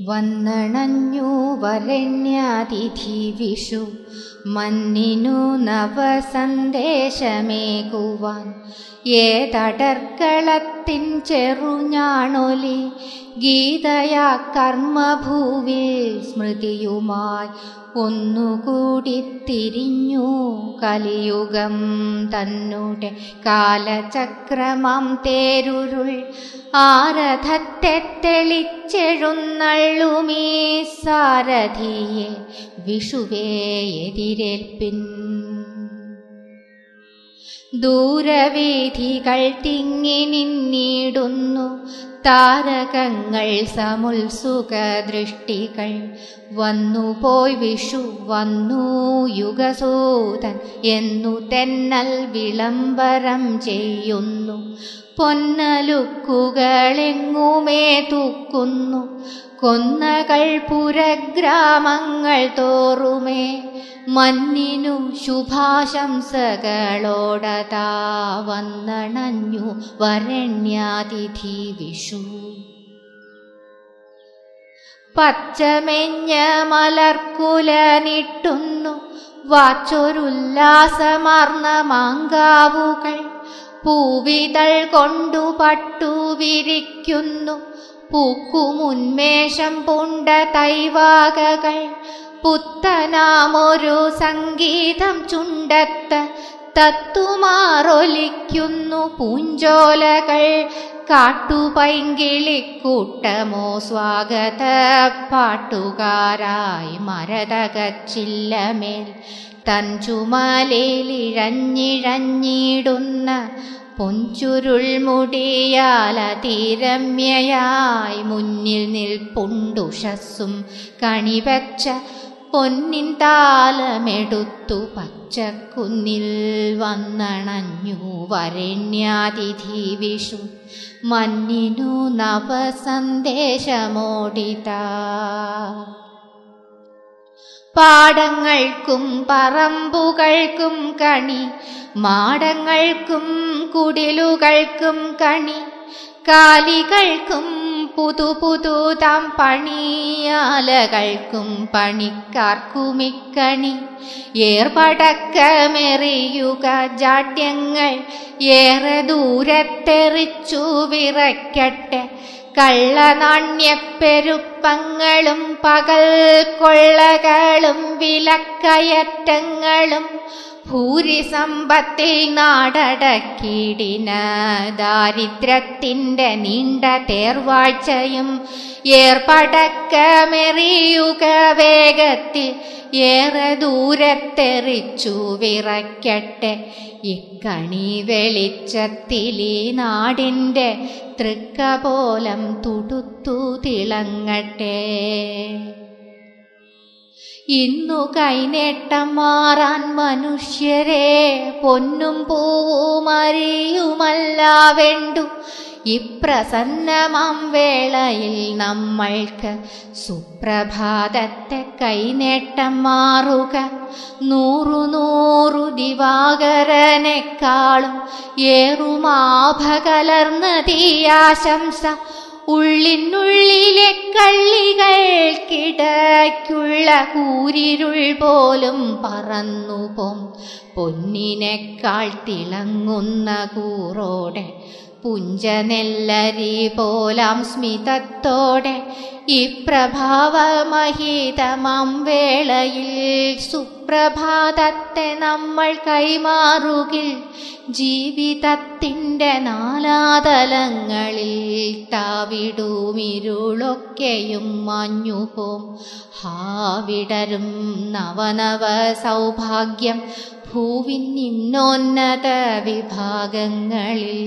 വന്നണഞ്ഞു വരണ്യാതിഥി വിഷു. മന്നിനു നവസന്ദേശമേകുവാൻ ഏതടർക്കളത്തിൻ ചെറുഞാണൊലി. ഗീതയാ കർമ്മഭൂവിൽ സ്മൃതിയുമായി ഒന്നുകൂടി തിരിഞ്ഞു കലിയുഗം തന്നൂടെ കാലചക്രമം തേരുരുൾ ആരഥത്തെ തെളിച്ചെഴുന്നള്ളുമീ സാരഥിയെ വിഷുവേ എതിരേൽപ്പിൻ ദൂരവീഥികൾ തിങ്ങി നിന്നിടുന്നു. താരകങ്ങൾ സമുത്സുക ദൃഷ്ടികൾ വന്നുപോയി വിഷു വന്നു യുഗസൂതൻ എന്നു തെന്നൽ വിളംബരം ചെയ്യുന്നു. പൊന്നലുക്കുകളെങ്ങുമേ തൂക്കുന്നു. കൊന്നകൾ പുരഗ്രാമങ്ങൾ തോറുമേ. മഞ്ഞിനു ശുഭാശംസകളോടതാ വന്നണഞ്ഞു വരണ്യാതിഥി വിഷു. പച്ചമെഞ്ഞ മലർക്കുലനിട്ടുന്നു. വാച്ചൊരുല്ലാസമാർന്ന മാങ്കാവുകൾ പൂവിതൾ കൊണ്ടു പട്ടു വിരിക്കുന്നു പൂക്കുമുന്മേഷം പൂണ്ട തൈവാകകൾ. പുത്തനാമൊരു സംഗീതം ചുണ്ടത്ത് തത്തുമാറൊലിക്കുന്നു. പൂഞ്ചോലകൾ കാട്ടുപൈങ്കിളിക്കൂട്ടമോ സ്വാഗത പാട്ടുകാരായി മരതകച്ചില്ലമേൽ തൻ ചുമലേലിഴഞ്ഞിഴഞ്ഞിടുന്ന പൊഞ്ചുരുൾ മുടിയാല മുന്നിൽ നിൽപ്പുണ്ടുഷസ്സും കണിവച്ച പൊന്നിൻ താലമെടുത്തു പച്ചക്കുന്നിൽ വന്നണഞ്ഞു വരണ്യാതിഥി വിഷു. മഞ്ഞിനു നവസന്ദേശമോടിത. പാടങ്ങൾക്കും പറമ്പുകൾക്കും കണി മാടങ്ങൾക്കും കുടിലുകൾക്കും കണി കാലികൾക്കും പുതു പുതു താം പണിയാലകൾക്കും പണിക്കാർക്കുമിക്കണി. ഏർപടക്കമെറിയുക ജാഡ്യങ്ങൾ ഏറെ ദൂരത്തെറിച്ചു വിറയ്ക്കട്ടെ. കള്ളനാണ്യപ്പെരുപ്പങ്ങളും പകൽ കൊള്ളകളും വിലക്കയറ്റങ്ങളും ഭൂരിസമ്പത്തിൽ നാടടക്കിടിന ദാരിദ്ര്യത്തിന്റെ നീണ്ട തേർവാഴ്ചയും ഏർപ്പടക്കമെറിയുക വേഗത്തിൽ ഏറെ ദൂരത്തെറിച്ചു വിറയ്ക്കട്ടെ. ഇക്കണി വെളിച്ചത്തിലീ നാടിന്റെ തൃക്കപോലം തുടുത്തു തിളങ്ങട്ടെ. ഇന്നു കൈനേട്ടം മാറാൻ മനുഷ്യരെ പൊന്നും പൂവും അറിയുമല്ല വേണ്ടു. ഇപ്രസന്നമാം വേളയിൽ നമ്മൾക്ക് സുപ്രഭാതത്തെ കൈനേട്ടം മാറുക. നൂറു നൂറു ദിവാകരനെക്കാളും ഏറുമാഭകലർന്ന തീയാശംസ ഉള്ളിനുള്ളിലെ കള്ളികൾ കിടക്കുള്ള കൂരിരുൾ പോലും പറന്നുപോം. പൊന്നിനേക്കാൾ തിളങ്ങുന്ന കൂറോടെ പുഞ്ചനെല്ലരി പോലാം സ്മിതത്തോടെ ഇപ്രഭാവമഹിതമം വേളയിൽ സുപ്രഭാതത്തെ നമ്മൾ കൈമാറുകിൽ ജീവിതത്തിന്റെ നാലാതലങ്ങളിൽ താവിടുമിരുളൊക്കെയും മഞ്ഞുപോം. ഹാവിടരും നവനവ സൗഭാഗ്യം ഭൂവിൻ നിമ്നോന്നത വിഭാഗങ്ങളിൽ